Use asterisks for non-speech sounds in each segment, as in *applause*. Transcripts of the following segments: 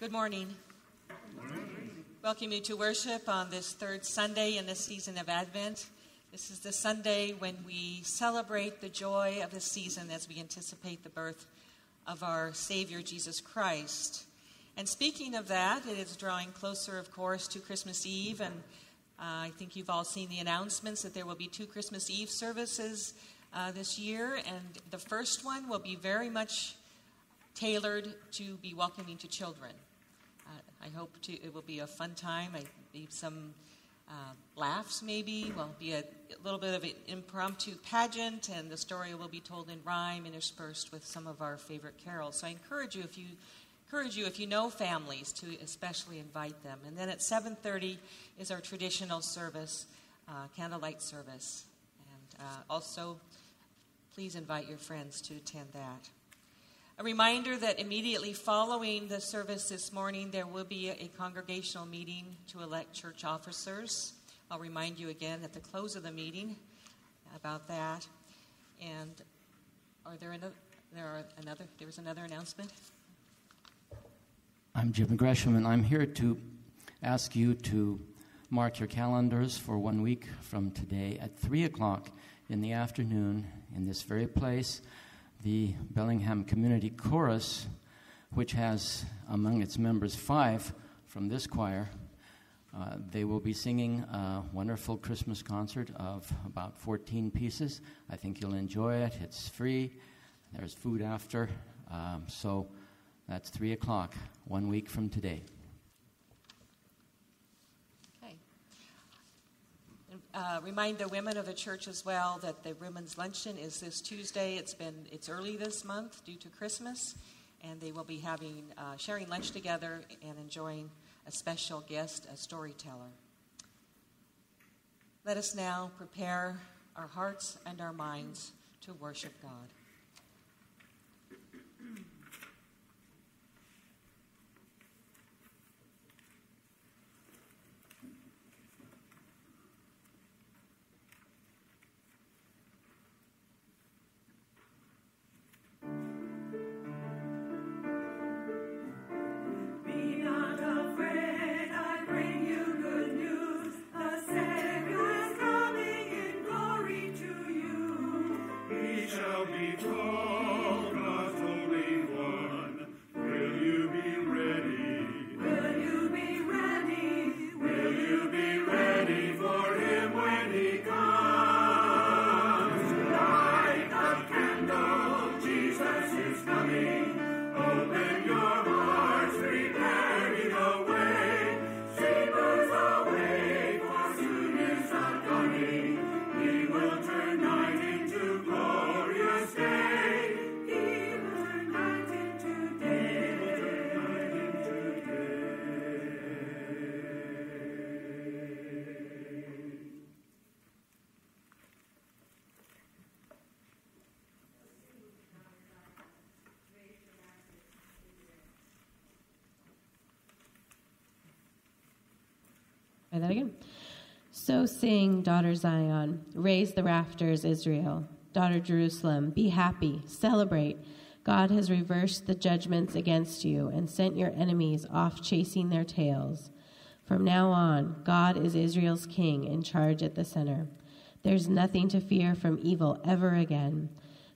Good morning. Welcome you to worship on this third Sunday in the season of Advent. This is the Sunday when we celebrate the joy of the season as we anticipate the birth of our Savior Jesus Christ. And speaking of that, it is drawing closer, of course, to Christmas Eve. And uh, I think you've all seen the announcements that there will be two Christmas Eve services uh, this year. And the first one will be very much tailored to be welcoming to children. I hope to, it will be a fun time. I leave some uh, laughs, maybe. Will be a, a, little bit of an impromptu pageant, and the story will be told in rhyme, interspersed with some of our favorite carols. So I encourage you, if you encourage you, if you know families, to especially invite them. And then at 7:30 is our traditional service, uh, candlelight service, and uh, also please invite your friends to attend that. A reminder that immediately following the service this morning, there will be a congregational meeting to elect church officers. I'll remind you again at the close of the meeting about that. And are there another? There are another. There was another announcement. I'm Jim Gresham, and I'm here to ask you to mark your calendars for one week from today at three o'clock in the afternoon in this very place the Bellingham Community Chorus, which has among its members five from this choir. Uh, they will be singing a wonderful Christmas concert of about 14 pieces. I think you'll enjoy it. It's free. There's food after. Um, so that's 3 o'clock, one week from today. Uh, remind the women of the church as well that the women's luncheon is this Tuesday. It's been it's early this month due to Christmas, and they will be having uh, sharing lunch together and enjoying a special guest, a storyteller. Let us now prepare our hearts and our minds to worship God. Try that again. So sing, daughter Zion, raise the rafters, Israel. Daughter Jerusalem, be happy, celebrate. God has reversed the judgments against you and sent your enemies off chasing their tails. From now on, God is Israel's king in charge at the center. There's nothing to fear from evil ever again.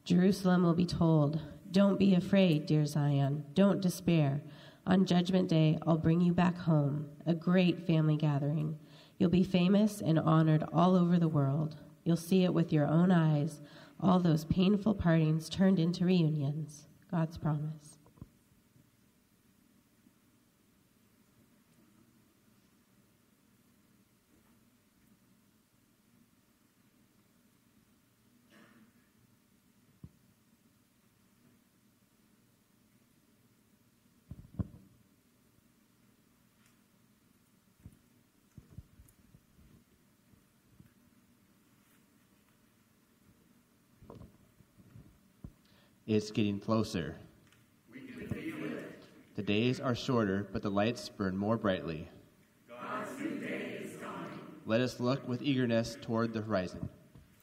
Jerusalem will be told, Don't be afraid, dear Zion. Don't despair. On Judgment Day, I'll bring you back home, a great family gathering. You'll be famous and honored all over the world. You'll see it with your own eyes, all those painful partings turned into reunions. God's promise. It's getting closer. The days are shorter, but the lights burn more brightly. God's new day is coming. Let us look with eagerness toward the horizon.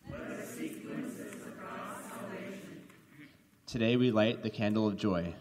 Let us seek glimpses of God's salvation. Today we light the candle of joy.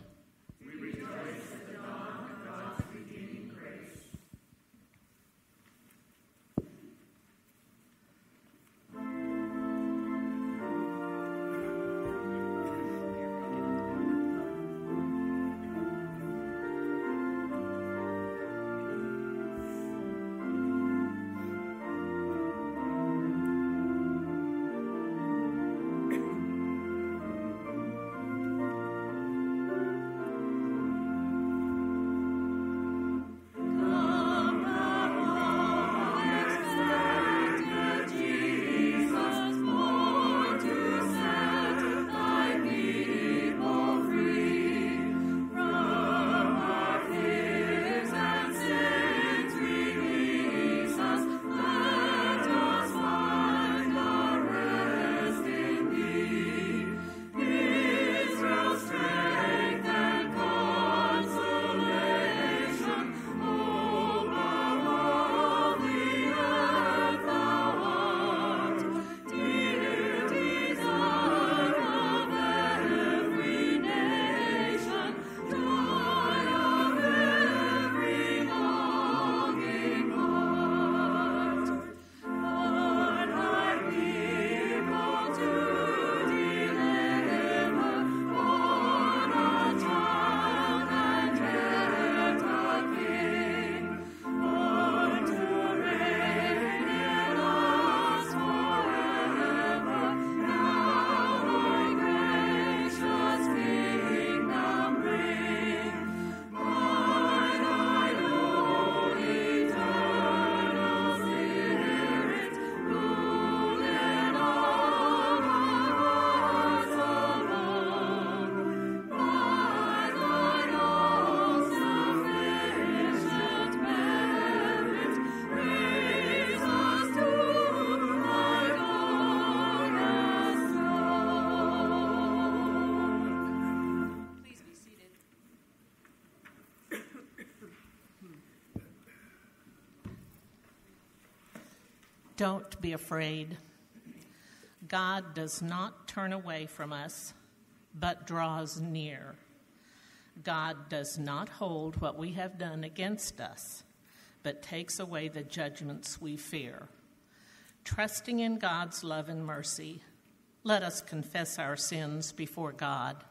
Don't be afraid. God does not turn away from us, but draws near. God does not hold what we have done against us, but takes away the judgments we fear. Trusting in God's love and mercy, let us confess our sins before God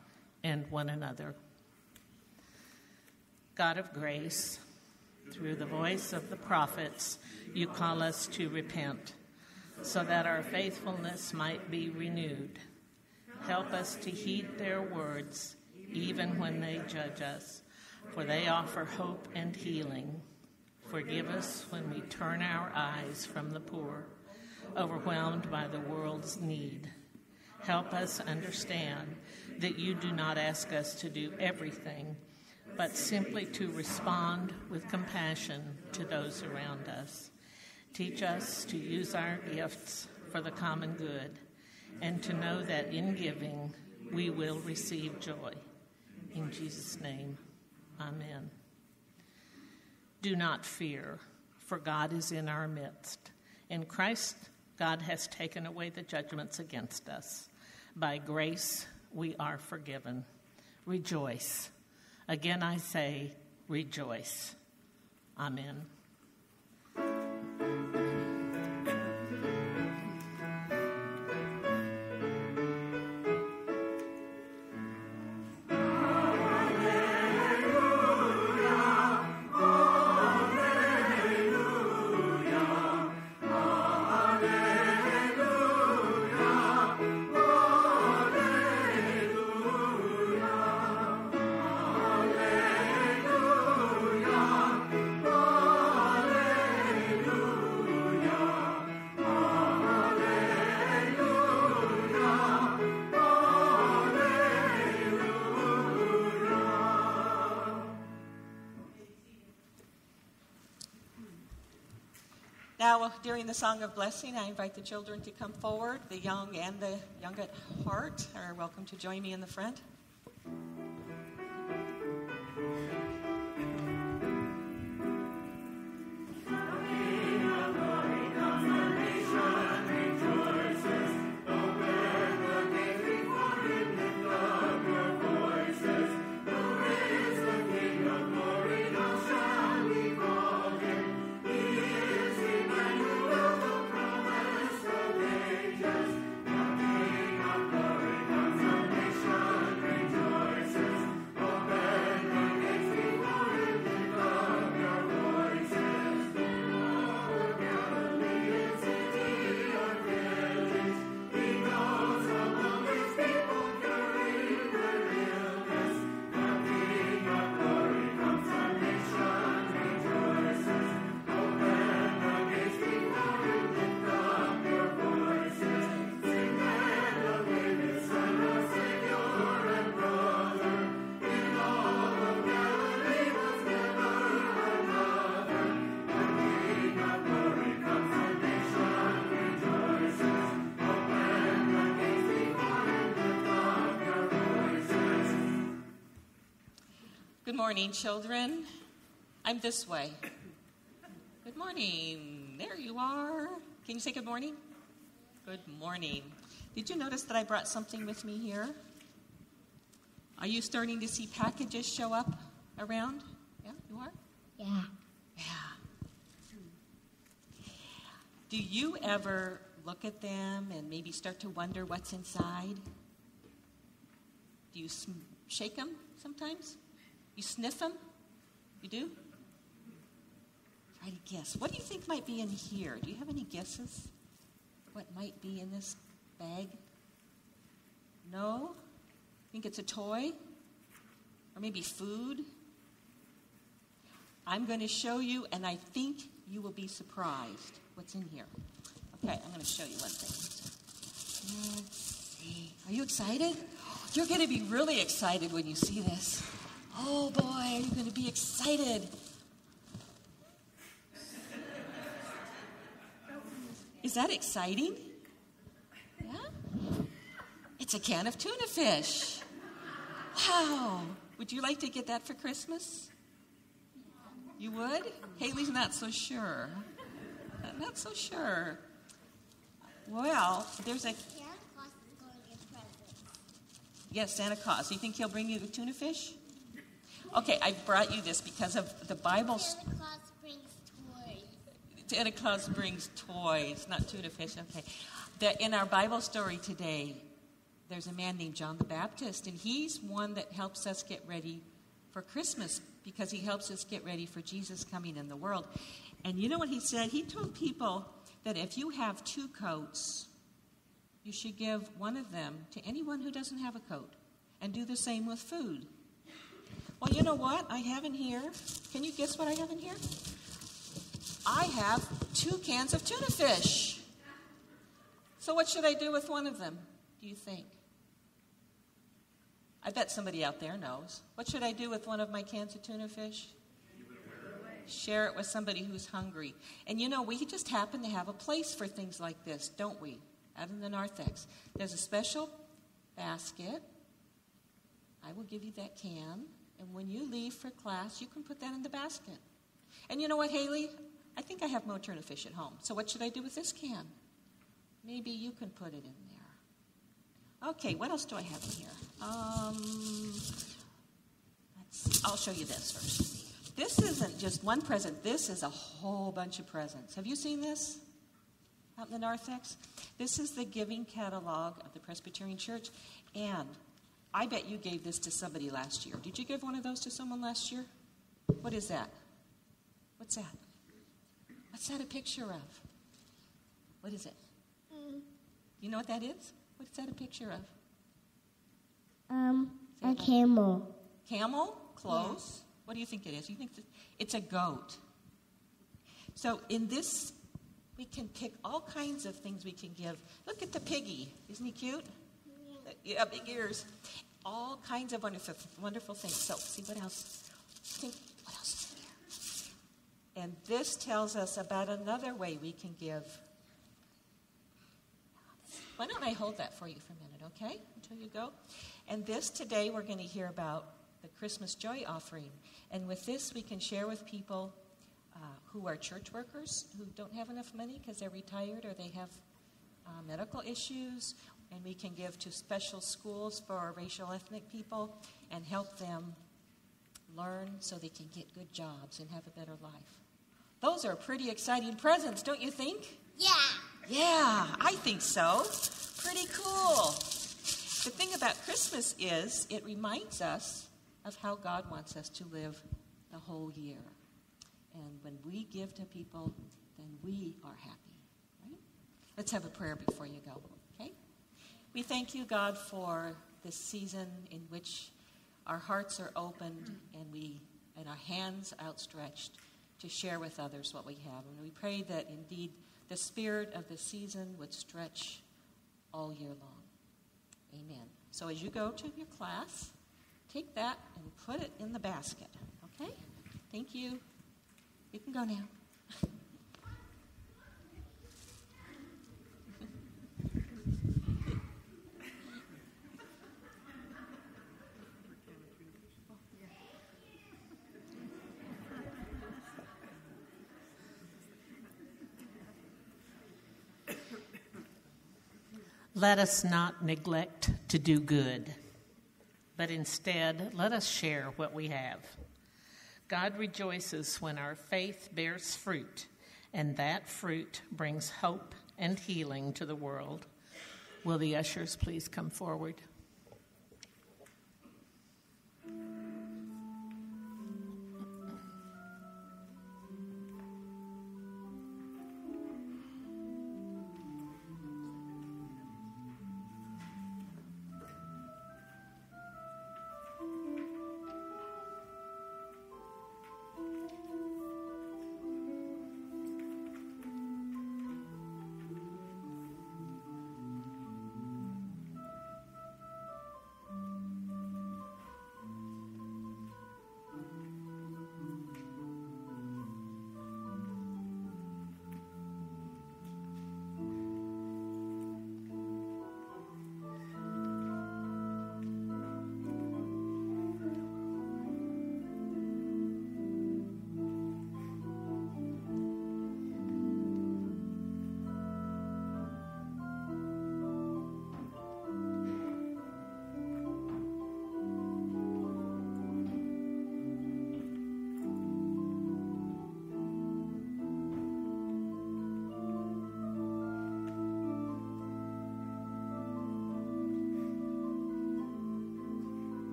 and one another. God of grace, through the voice of the prophets, you call us to repent so that our faithfulness might be renewed. Help us to heed their words, even when they judge us, for they offer hope and healing. Forgive us when we turn our eyes from the poor, overwhelmed by the world's need. Help us understand that you do not ask us to do everything, but simply to respond with compassion to those around us. Teach us to use our gifts for the common good and to know that in giving we will receive joy. In Jesus' name, amen. Do not fear, for God is in our midst. In Christ, God has taken away the judgments against us. By grace, we are forgiven. Rejoice. Again, I say, rejoice. Amen. The song of blessing, I invite the children to come forward. The young and the young at heart are welcome to join me in the front. Morning, children. I'm this way. Good morning. There you are. Can you say good morning? Good morning. Did you notice that I brought something with me here? Are you starting to see packages show up around? Yeah, you are? Yeah. Yeah. Do you ever look at them and maybe start to wonder what's inside? Do you sm- shake them sometimes? You sniff them? You do? Try to guess. What do you think might be in here? Do you have any guesses? What might be in this bag? No? Think it's a toy? Or maybe food? I'm going to show you, and I think you will be surprised what's in here. Okay, I'm going to show you one thing. Let's see. Are you excited? You're going to be really excited when you see this. Oh boy, are you going to be excited? Is that exciting? Yeah? It's a can of tuna fish. Wow. Would you like to get that for Christmas? You would? Haley's not so sure. Not so sure. Well, there's a Santa Claus is going to get presents. yes, Santa Claus. Do you think he'll bring you the tuna fish? Okay, I brought you this because of the Bible. Santa Claus brings toys. Santa Claus brings toys, not tuna fish. Okay. The, in our Bible story today, there's a man named John the Baptist, and he's one that helps us get ready for Christmas because he helps us get ready for Jesus coming in the world. And you know what he said? He told people that if you have two coats, you should give one of them to anyone who doesn't have a coat, and do the same with food. Well, you know what I have in here? Can you guess what I have in here? I have two cans of tuna fish. So, what should I do with one of them, do you think? I bet somebody out there knows. What should I do with one of my cans of tuna fish? Share it with somebody who's hungry. And you know, we just happen to have a place for things like this, don't we? Out in the narthex. There's a special basket. I will give you that can. And when you leave for class, you can put that in the basket. And you know what, Haley? I think I have more tuna fish at home. So what should I do with this can? Maybe you can put it in there. Okay, what else do I have in here? Um, I'll show you this first. This isn't just one present. This is a whole bunch of presents. Have you seen this out in the narthex? This is the giving catalog of the Presbyterian Church, and I bet you gave this to somebody last year. Did you give one of those to someone last year? What is that? What's that? What's that a picture of? What is it? You know what that is? What's that a picture of? Um, a camel. Camel? Close. What do you think it is? You think it's a goat. So in this, we can pick all kinds of things we can give. Look at the piggy. Isn't he cute? Yeah, big ears. All kinds of wonderful, wonderful things. So, see what else? Think, what else is? And this tells us about another way we can give. Why don't I hold that for you for a minute, okay? Until you go. And this today, we're going to hear about the Christmas joy offering. And with this, we can share with people uh, who are church workers who don't have enough money because they're retired or they have uh, medical issues. And we can give to special schools for our racial ethnic people and help them learn so they can get good jobs and have a better life. Those are pretty exciting presents, don't you think? Yeah. Yeah, I think so. Pretty cool. The thing about Christmas is it reminds us of how God wants us to live the whole year. And when we give to people, then we are happy, right? Let's have a prayer before you go? We thank you, God, for this season in which our hearts are opened and we and our hands outstretched to share with others what we have. And we pray that indeed the spirit of the season would stretch all year long. Amen. So as you go to your class, take that and put it in the basket. Okay? Thank you. You can go now. *laughs* Let us not neglect to do good, but instead let us share what we have. God rejoices when our faith bears fruit, and that fruit brings hope and healing to the world. Will the ushers please come forward?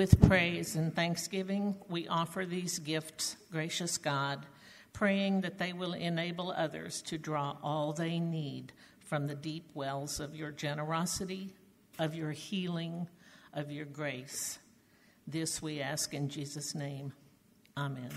With praise and thanksgiving, we offer these gifts, gracious God, praying that they will enable others to draw all they need from the deep wells of your generosity, of your healing, of your grace. This we ask in Jesus' name. Amen.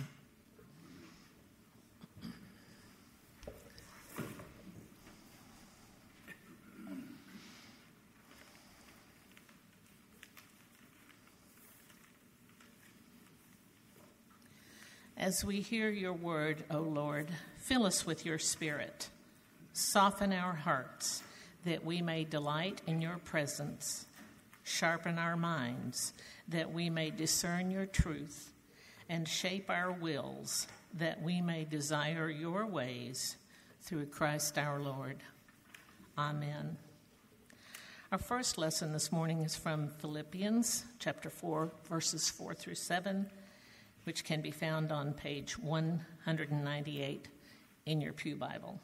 As we hear your word, O Lord, fill us with your spirit. Soften our hearts that we may delight in your presence. Sharpen our minds that we may discern your truth. And shape our wills that we may desire your ways through Christ our Lord. Amen. Our first lesson this morning is from Philippians chapter 4, verses 4 through 7 which can be found on page 198 in your Pew Bible.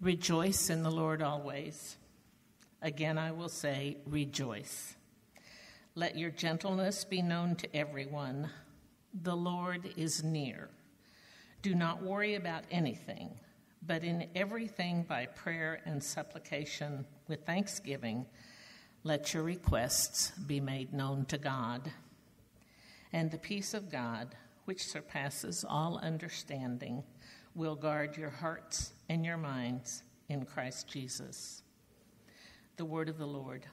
Rejoice in the Lord always. Again, I will say, rejoice. Let your gentleness be known to everyone. The Lord is near. Do not worry about anything, but in everything by prayer and supplication with thanksgiving let your requests be made known to God. And the peace of God, which surpasses all understanding, will guard your hearts and your minds in Christ Jesus. The word of the Lord.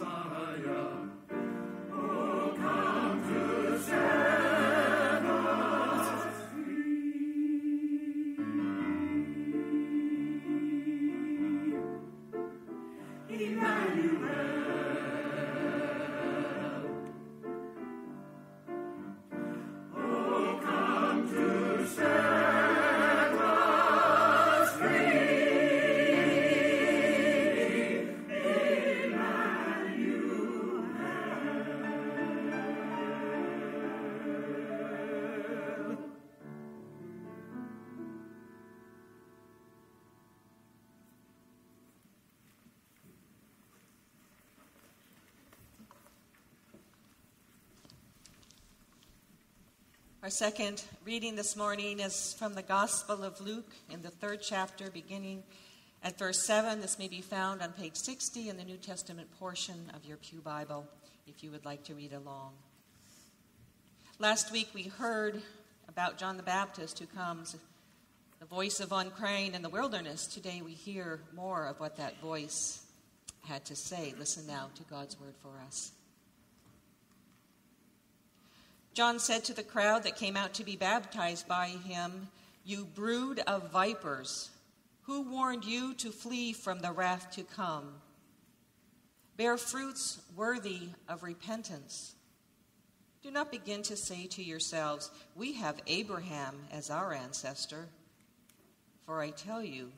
Sarah. Our second reading this morning is from the Gospel of Luke in the third chapter, beginning at verse 7. This may be found on page 60 in the New Testament portion of your Pew Bible if you would like to read along. Last week we heard about John the Baptist who comes, the voice of one crying in the wilderness. Today we hear more of what that voice had to say. Listen now to God's word for us. John said to the crowd that came out to be baptized by him, You brood of vipers, who warned you to flee from the wrath to come? Bear fruits worthy of repentance. Do not begin to say to yourselves, We have Abraham as our ancestor. For I tell you,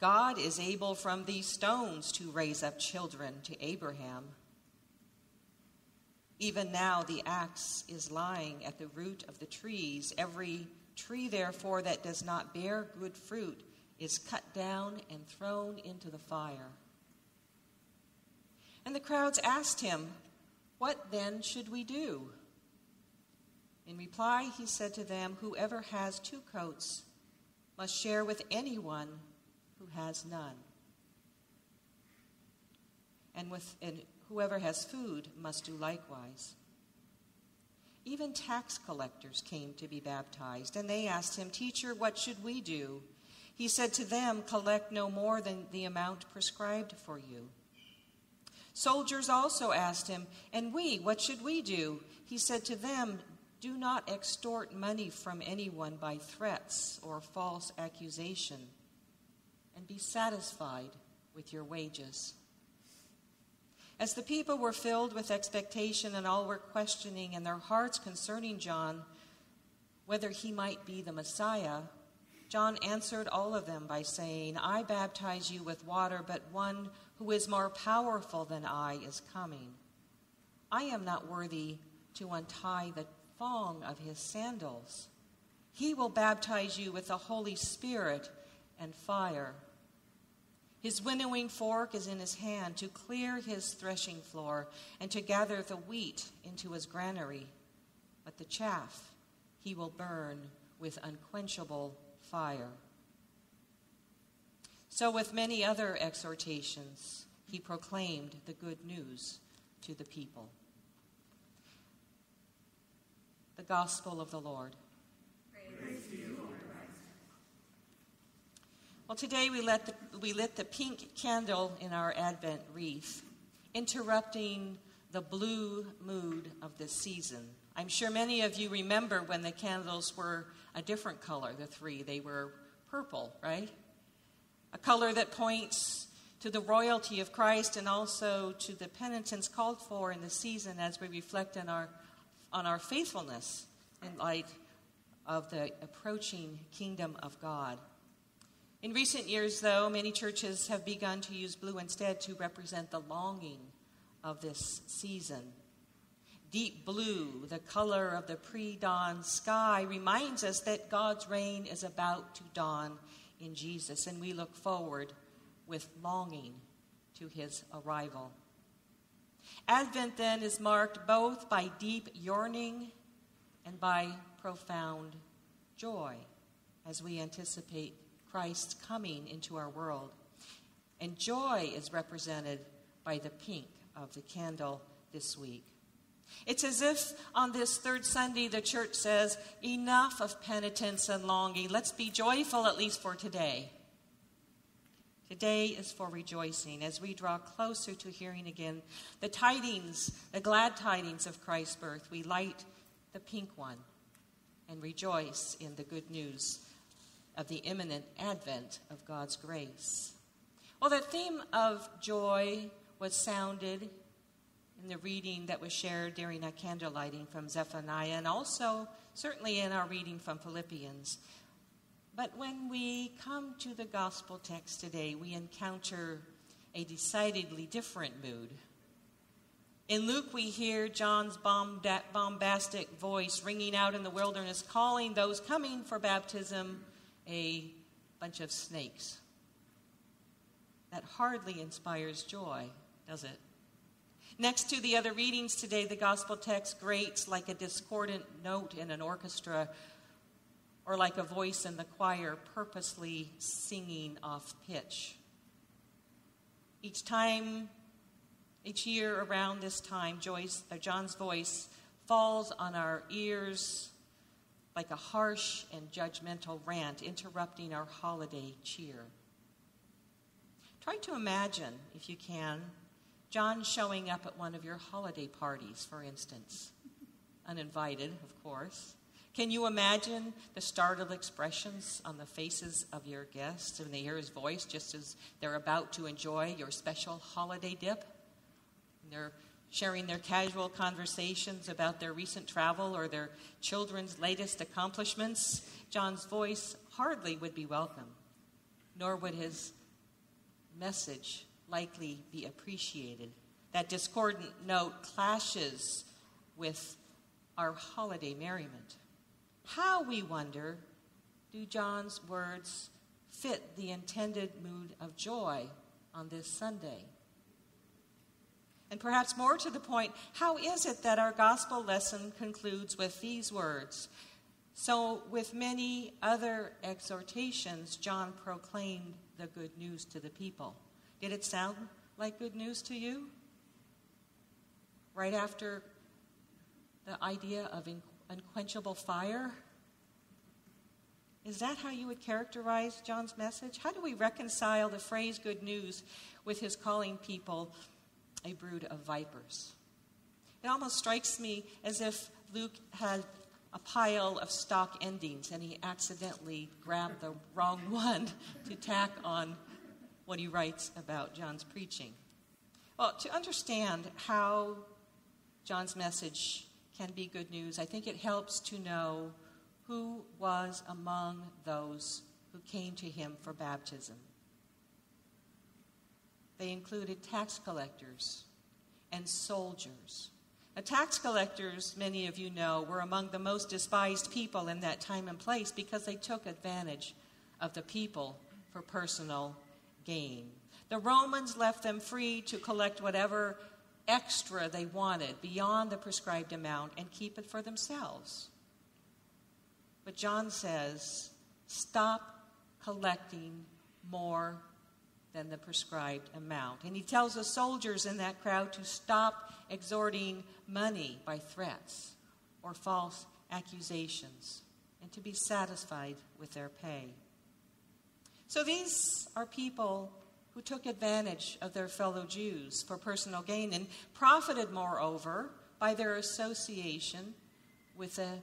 God is able from these stones to raise up children to Abraham. Even now, the axe is lying at the root of the trees. Every tree, therefore, that does not bear good fruit is cut down and thrown into the fire. And the crowds asked him, What then should we do? In reply, he said to them, Whoever has two coats must share with anyone who has none. And, with, and Whoever has food must do likewise. Even tax collectors came to be baptized, and they asked him, Teacher, what should we do? He said to them, Collect no more than the amount prescribed for you. Soldiers also asked him, And we, what should we do? He said to them, Do not extort money from anyone by threats or false accusation, and be satisfied with your wages. As the people were filled with expectation and all were questioning in their hearts concerning John whether he might be the Messiah, John answered all of them by saying, I baptize you with water, but one who is more powerful than I is coming. I am not worthy to untie the thong of his sandals. He will baptize you with the Holy Spirit and fire. His winnowing fork is in his hand to clear his threshing floor and to gather the wheat into his granary. But the chaff he will burn with unquenchable fire. So, with many other exhortations, he proclaimed the good news to the people. The Gospel of the Lord. Well, today we, lit, the, we lit the pink candle in our Advent wreath, interrupting the blue mood of this season. I'm sure many of you remember when the candles were a different color, the three. They were purple, right? A color that points to the royalty of Christ and also to the penitence called for in the season as we reflect on our, on our faithfulness in light of the approaching kingdom of God. In recent years, though, many churches have begun to use blue instead to represent the longing of this season. Deep blue, the color of the pre dawn sky, reminds us that God's reign is about to dawn in Jesus, and we look forward with longing to his arrival. Advent, then, is marked both by deep yearning and by profound joy as we anticipate Christ's coming into our world. And joy is represented by the pink of the candle this week. It's as if on this third Sunday the church says, Enough of penitence and longing. Let's be joyful at least for today. Today is for rejoicing as we draw closer to hearing again the tidings, the glad tidings of Christ's birth. We light the pink one and rejoice in the good news of the imminent advent of God's grace. Well, the theme of joy was sounded in the reading that was shared during a candle lighting from Zephaniah and also certainly in our reading from Philippians. But when we come to the gospel text today, we encounter a decidedly different mood. In Luke, we hear John's bombastic voice ringing out in the wilderness, calling those coming for baptism a bunch of snakes. That hardly inspires joy, does it? Next to the other readings today, the gospel text grates like a discordant note in an orchestra or like a voice in the choir purposely singing off pitch. Each time, each year around this time, Joyce, John's voice falls on our ears like a harsh and judgmental rant interrupting our holiday cheer. Try to imagine, if you can, John showing up at one of your holiday parties, for instance, uninvited, of course. Can you imagine the startled expressions on the faces of your guests when they hear his voice just as they're about to enjoy your special holiday dip? And they're sharing their casual conversations about their recent travel or their children's latest accomplishments. John's voice hardly would be welcome, nor would his message likely be appreciated. That discordant note clashes with our holiday merriment. How, we wonder, do John's words fit the intended mood of joy on this Sunday? And perhaps more to the point, how is it that our gospel lesson concludes with these words? So, with many other exhortations, John proclaimed the good news to the people. Did it sound like good news to you? Right after the idea of unquenchable fire? Is that how you would characterize John's message? How do we reconcile the phrase good news with his calling people a brood of vipers? It almost strikes me as if Luke had a pile of stock endings and he accidentally grabbed the wrong *laughs* one to tack on what he writes about John's preaching. Well, to understand how John's message can be good news, I think it helps to know who was among those who came to him for baptism. They included tax collectors and soldiers. Now, tax collectors, many of you know, were among the most despised people in that time and place because they took advantage of the people for personal gain. The Romans left them free to collect whatever extra they wanted beyond the prescribed amount and keep it for themselves. But John says, stop collecting more than the prescribed amount. And he tells the soldiers in that crowd to stop extorting money by threats or false accusations and to be satisfied with their pay. So these are people who took advantage of their fellow Jews for personal gain and profited, moreover, by their association with the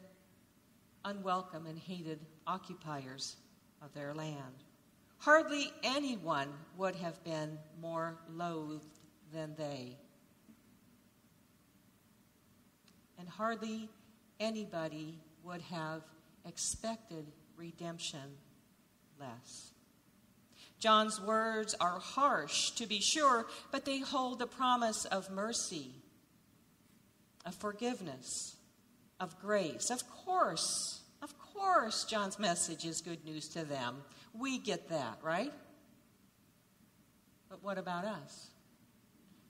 unwelcome and hated occupiers of their land. Hardly anyone would have been more loathed than they. And hardly anybody would have expected redemption less. John's words are harsh, to be sure, but they hold the promise of mercy, of forgiveness, of grace. Of course, of course, John's message is good news to them. We get that, right? But what about us?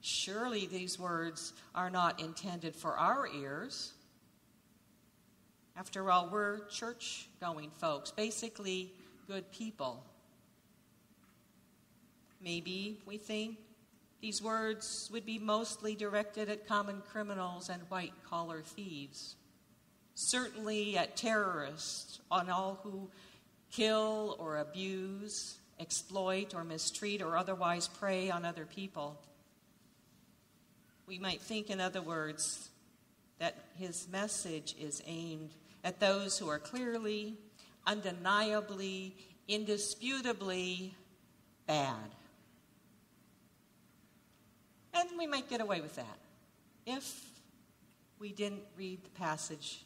Surely these words are not intended for our ears. After all, we're church going folks, basically good people. Maybe we think these words would be mostly directed at common criminals and white collar thieves. Certainly at terrorists, on all who kill or abuse, exploit or mistreat, or otherwise prey on other people. We might think, in other words, that his message is aimed at those who are clearly, undeniably, indisputably bad. And we might get away with that if we didn't read the passage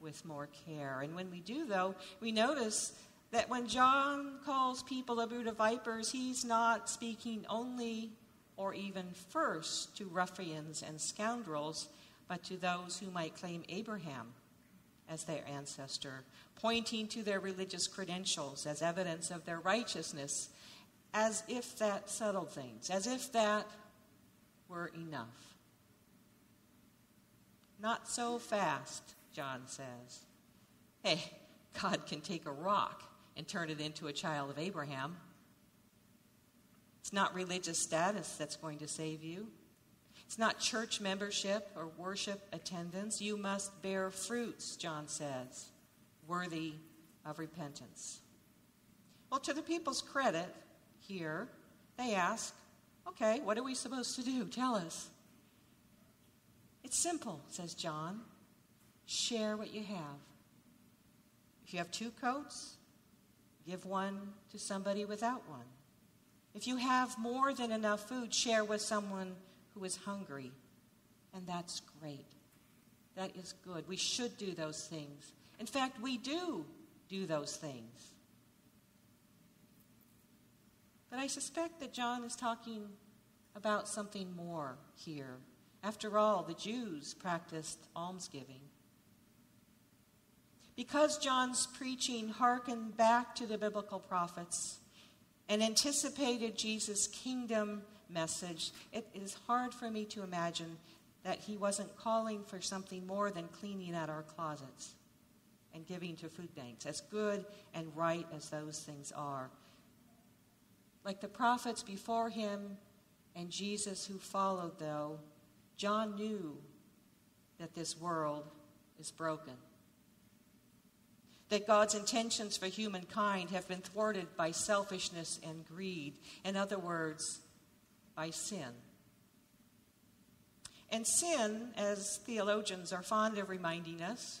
with more care. And when we do, though, we notice that when John calls people a brood of vipers, he's not speaking only or even first to ruffians and scoundrels, but to those who might claim Abraham as their ancestor, pointing to their religious credentials as evidence of their righteousness, as if that settled things, as if that were enough. Not so fast, John says. Hey, God can take a rock and turn it into a child of Abraham. It's not religious status that's going to save you. It's not church membership or worship attendance. You must bear fruits, John says, worthy of repentance. Well, to the people's credit here, they ask, okay, what are we supposed to do? Tell us. It's simple, says John. Share what you have. If you have two coats, give one to somebody without one. If you have more than enough food, share with someone who is hungry. And that's great. That is good. We should do those things. In fact, we do do those things. But I suspect that John is talking about something more here. After all, the Jews practiced almsgiving. Because John's preaching hearkened back to the biblical prophets and anticipated Jesus' kingdom message, it is hard for me to imagine that he wasn't calling for something more than cleaning out our closets and giving to food banks, as good and right as those things are. Like the prophets before him and Jesus who followed, though, John knew that this world is broken. That God's intentions for humankind have been thwarted by selfishness and greed. In other words, by sin. And sin, as theologians are fond of reminding us,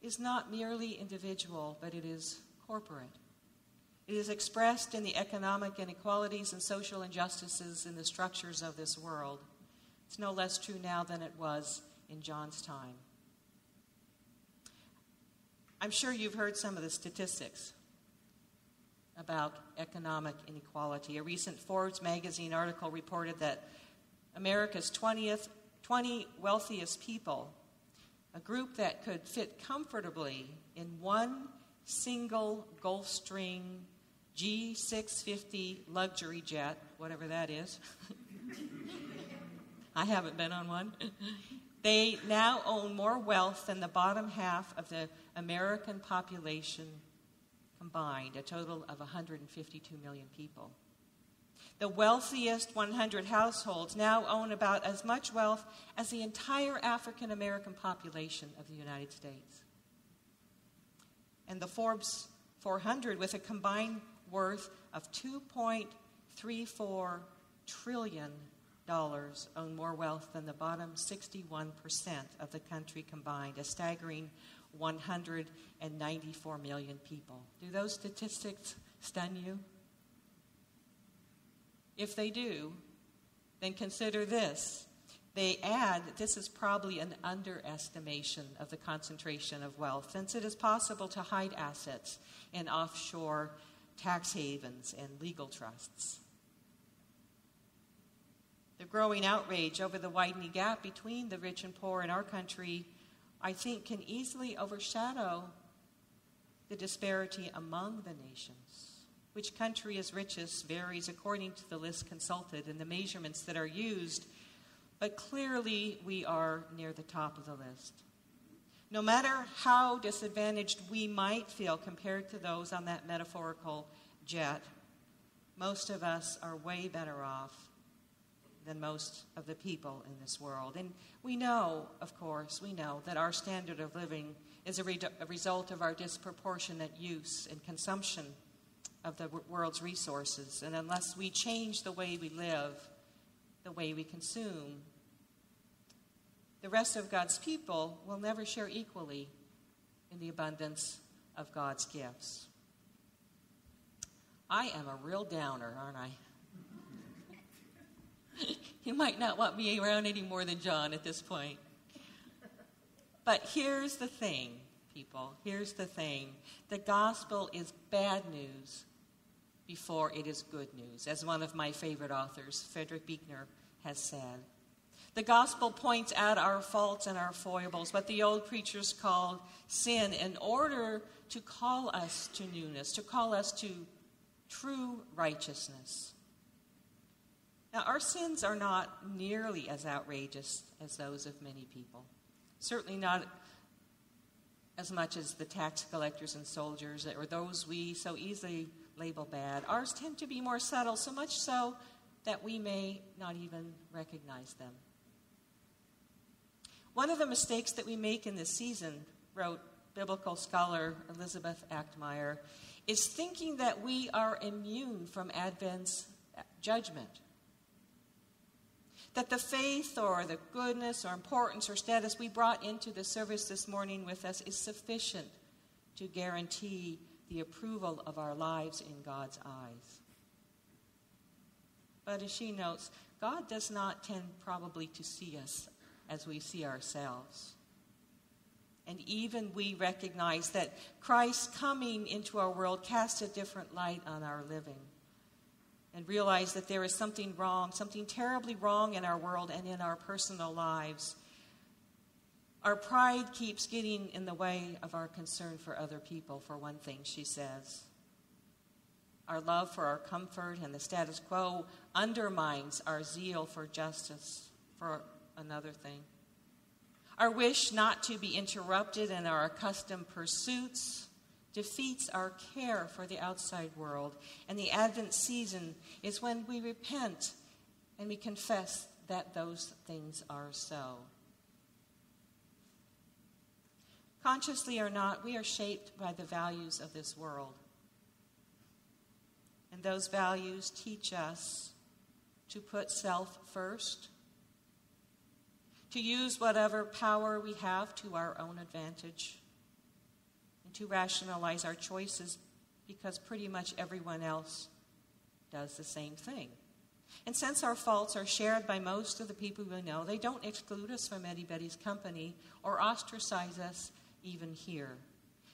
is not merely individual, but it is corporate. It is expressed in the economic inequalities and social injustices in the structures of this world. It's no less true now than it was in John's time. I'm sure you've heard some of the statistics about economic inequality. A recent Forbes magazine article reported that America's 20th, 20 wealthiest people, a group that could fit comfortably in one single Gulfstream G650 luxury jet, whatever that is. *laughs* I haven't been on one. *laughs* they now own more wealth than the bottom half of the American population combined, a total of 152 million people. The wealthiest 100 households now own about as much wealth as the entire African American population of the United States. And the Forbes 400, with a combined worth of 2.34 trillion dollars own more wealth than the bottom 61% of the country combined, a staggering 194 million people. Do those statistics stun you? If they do, then consider this. They add that this is probably an underestimation of the concentration of wealth, since it is possible to hide assets in offshore tax havens and legal trusts. The growing outrage over the widening gap between the rich and poor in our country, I think, can easily overshadow the disparity among the nations. Which country is richest varies according to the list consulted and the measurements that are used, but clearly we are near the top of the list. No matter how disadvantaged we might feel compared to those on that metaphorical jet, most of us are way better off than most of the people in this world. And we know, of course, we know that our standard of living is a, re- a result of our disproportionate use and consumption of the world's resources. And unless we change the way we live, the way we consume, the rest of God's people will never share equally in the abundance of God's gifts. I am a real downer, aren't I? *laughs* you might not want me around any more than John at this point. But here's the thing, people. Here's the thing. The gospel is bad news before it is good news, as one of my favorite authors, Frederick Buechner, has said. The gospel points out our faults and our foibles, what the old preachers called sin, in order to call us to newness, to call us to true righteousness. Now, our sins are not nearly as outrageous as those of many people. Certainly not as much as the tax collectors and soldiers or those we so easily label bad. Ours tend to be more subtle, so much so that we may not even recognize them. One of the mistakes that we make in this season, wrote biblical scholar Elizabeth Achtemeier, is thinking that we are immune from Advent's judgment. That the faith or the goodness or importance or status we brought into the service this morning with us is sufficient to guarantee the approval of our lives in God's eyes. But as she notes, God does not tend probably to see us as we see ourselves. And even we recognize that Christ coming into our world casts a different light on our living. And realize that there is something wrong, something terribly wrong in our world and in our personal lives. Our pride keeps getting in the way of our concern for other people, for one thing, she says. Our love for our comfort and the status quo undermines our zeal for justice, for another thing. Our wish not to be interrupted in our accustomed pursuits defeats our care for the outside world. And the Advent season is when we repent and we confess that those things are so. Consciously or not, we are shaped by the values of this world. And those values teach us to put self first to use whatever power we have to our own advantage, to rationalize our choices because pretty much everyone else does the same thing. And since our faults are shared by most of the people we know, they don't exclude us from anybody's company or ostracize us even here.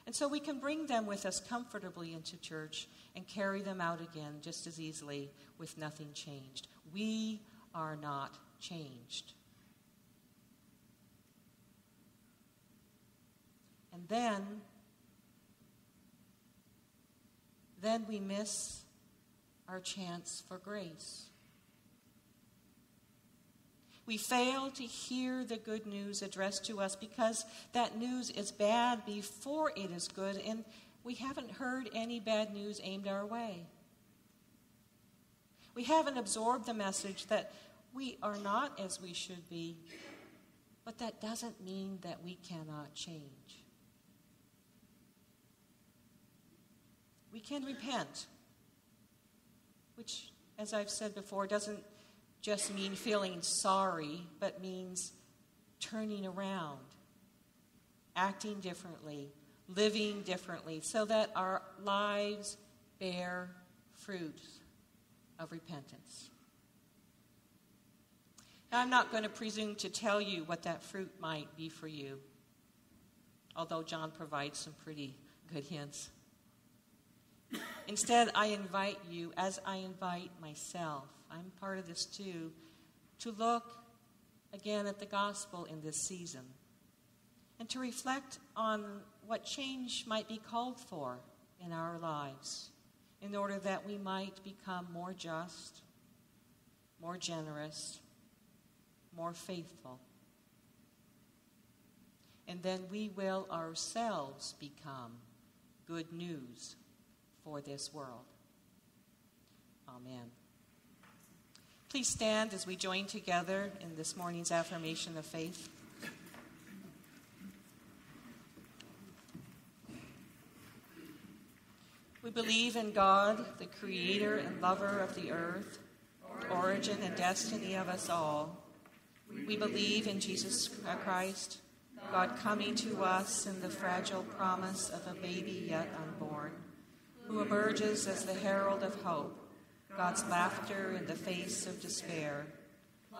And so we can bring them with us comfortably into church and carry them out again just as easily with nothing changed. We are not changed. And then, then we miss our chance for grace. We fail to hear the good news addressed to us because that news is bad before it is good, and we haven't heard any bad news aimed our way. We haven't absorbed the message that we are not as we should be, but that doesn't mean that we cannot change. We can repent, which, as I've said before, doesn't just mean feeling sorry, but means turning around, acting differently, living differently, so that our lives bear fruit of repentance. Now, I'm not going to presume to tell you what that fruit might be for you, although John provides some pretty good hints. Instead, I invite you, as I invite myself, I'm part of this too, to look again at the gospel in this season and to reflect on what change might be called for in our lives in order that we might become more just, more generous, more faithful. And then we will ourselves become good news for this world. Amen. Please stand as we join together in this morning's affirmation of faith. We believe in God, the creator and lover of the earth, origin and destiny of us all. We believe in Jesus Christ, God coming to us in the fragile promise of a baby yet unborn who emerges as the herald of hope, God's laughter in the face of despair.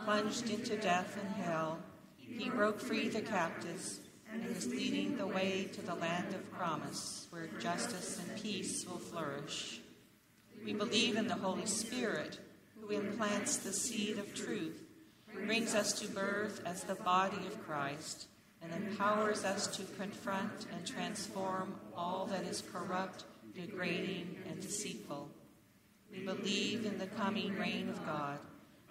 Plunged into death and hell, he broke free the captives and is leading the way to the land of promise where justice and peace will flourish. We believe in the Holy Spirit who implants the seed of truth, brings us to birth as the body of Christ, and empowers us to confront and transform all that is corrupt degrading, and deceitful. We believe in the coming reign of God,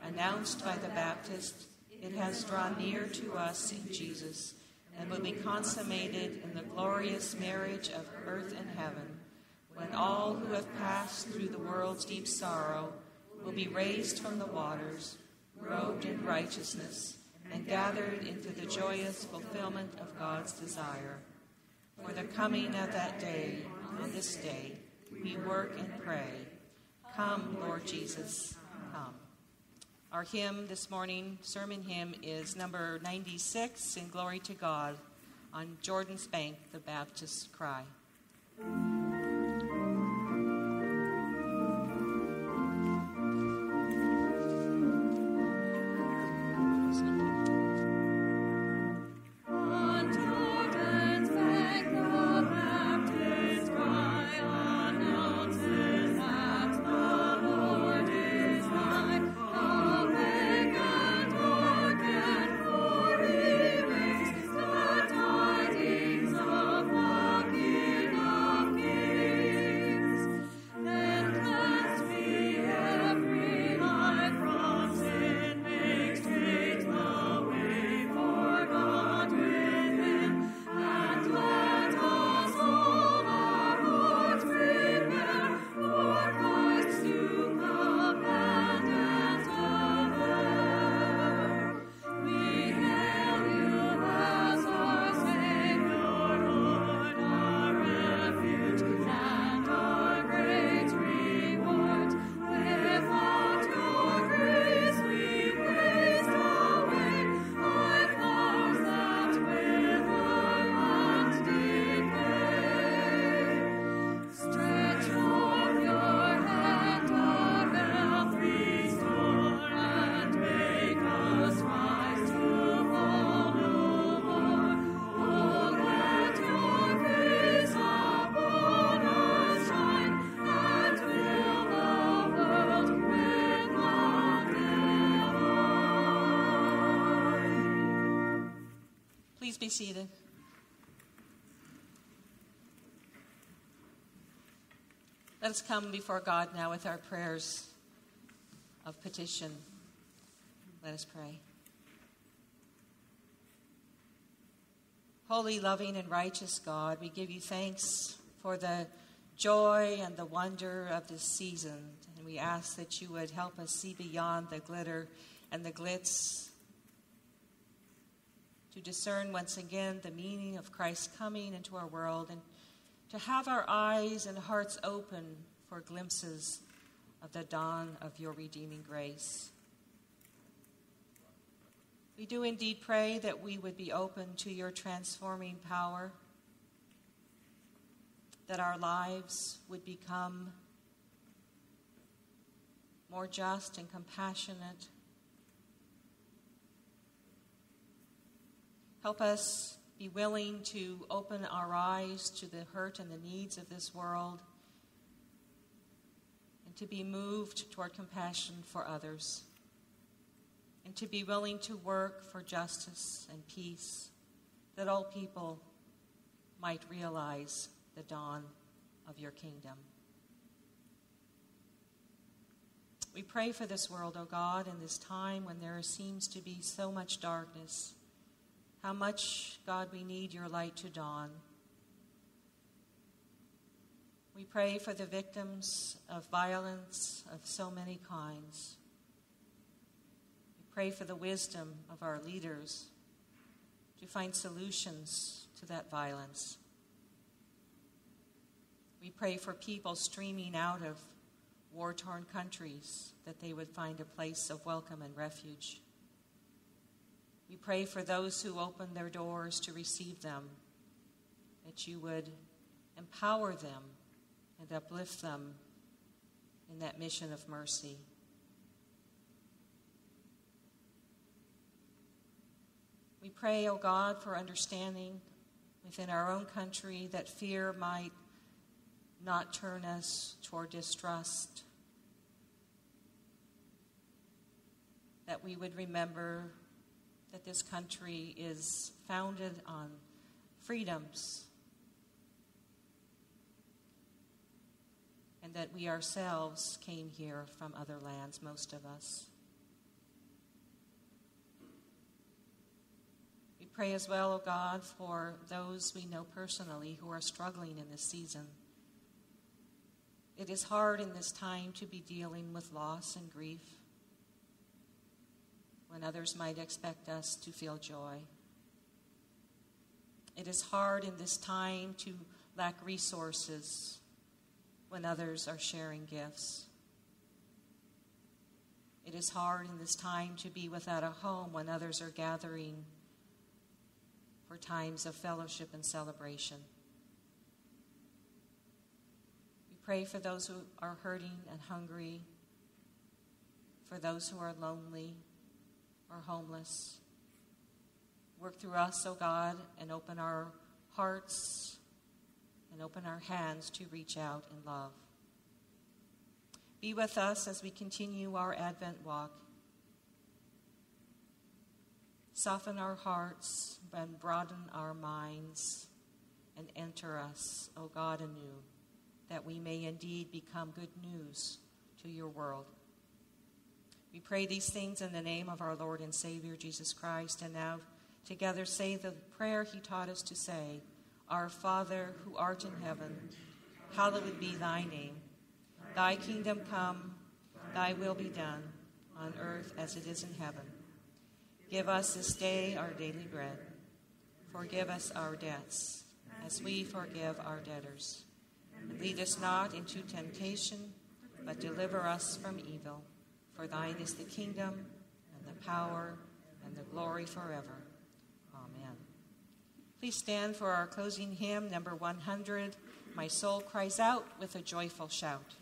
announced by the Baptist, it has drawn near to us in Jesus and will be consummated in the glorious marriage of earth and heaven, when all who have passed through the world's deep sorrow will be raised from the waters, robed in righteousness, and gathered into the joyous fulfillment of God's desire. For the coming of that day, on this day, we work and pray. Come, Lord Jesus, come. Our hymn this morning, sermon hymn, is number 96 in Glory to God on Jordan's Bank, the Baptist Cry. Be seated. Let us come before God now with our prayers of petition. Let us pray. Holy, loving, and righteous God, we give you thanks for the joy and the wonder of this season. And we ask that you would help us see beyond the glitter and the glitz to discern once again the meaning of Christ's coming into our world and to have our eyes and hearts open for glimpses of the dawn of your redeeming grace. We do indeed pray that we would be open to your transforming power, that our lives would become more just and compassionate Help us be willing to open our eyes to the hurt and the needs of this world and to be moved toward compassion for others and to be willing to work for justice and peace that all people might realize the dawn of your kingdom. We pray for this world, O oh God, in this time when there seems to be so much darkness how much, God, we need your light to dawn. We pray for the victims of violence of so many kinds. We pray for the wisdom of our leaders to find solutions to that violence. We pray for people streaming out of war torn countries that they would find a place of welcome and refuge. We pray for those who open their doors to receive them, that you would empower them and uplift them in that mission of mercy. We pray, O oh God, for understanding within our own country that fear might not turn us toward distrust. That we would remember that this country is founded on freedoms and that we ourselves came here from other lands, most of us. We pray as well, O oh God, for those we know personally who are struggling in this season. It is hard in this time to be dealing with loss and grief when others might expect us to feel joy. It is hard in this time to lack resources when others are sharing gifts. It is hard in this time to be without a home when others are gathering for times of fellowship and celebration. We pray for those who are hurting and hungry, for those who are lonely or homeless. Work through us, O oh God, and open our hearts and open our hands to reach out in love. Be with us as we continue our Advent walk. Soften our hearts and broaden our minds and enter us, O God, anew, that we may indeed become good news to your world. We pray these things in the name of our Lord and Savior Jesus Christ, and now together say the prayer he taught us to say Our Father, who art in heaven, hallowed be thy name. Thy kingdom come, thy will be done, on earth as it is in heaven. Give us this day our daily bread. Forgive us our debts, as we forgive our debtors. And lead us not into temptation, but deliver us from evil. For thine is the kingdom, and the power, and the glory forever. Amen. Please stand for our closing hymn, number 100. My soul cries out with a joyful shout.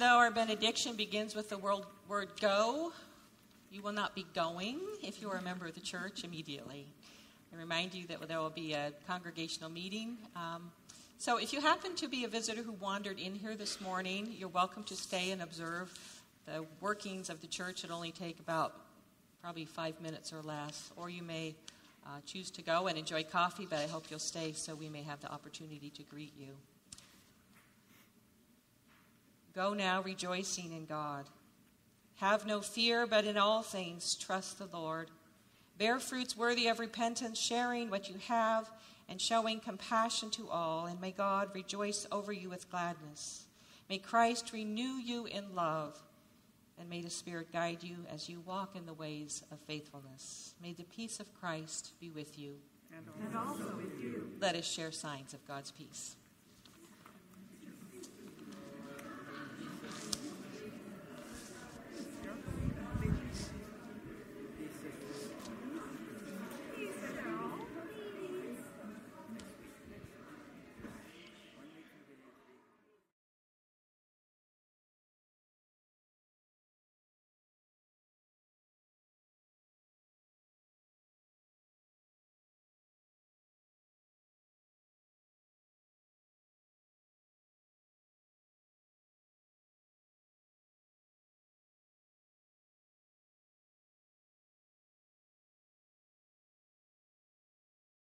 Though our benediction begins with the word, word go, you will not be going if you are a member of the church immediately. I remind you that there will be a congregational meeting. Um, so if you happen to be a visitor who wandered in here this morning, you're welcome to stay and observe the workings of the church. It only take about probably five minutes or less. Or you may uh, choose to go and enjoy coffee, but I hope you'll stay so we may have the opportunity to greet you. Go now rejoicing in God. Have no fear, but in all things trust the Lord. Bear fruits worthy of repentance, sharing what you have and showing compassion to all, and may God rejoice over you with gladness. May Christ renew you in love, and may the Spirit guide you as you walk in the ways of faithfulness. May the peace of Christ be with you. And also with you. Let us share signs of God's peace.